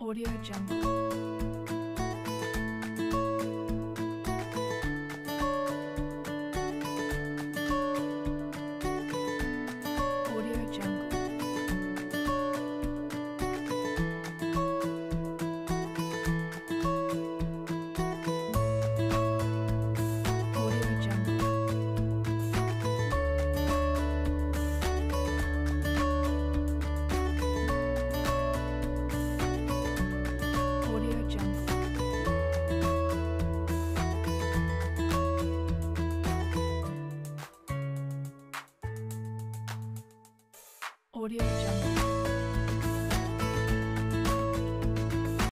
Audio Jungle. Audio Jungle.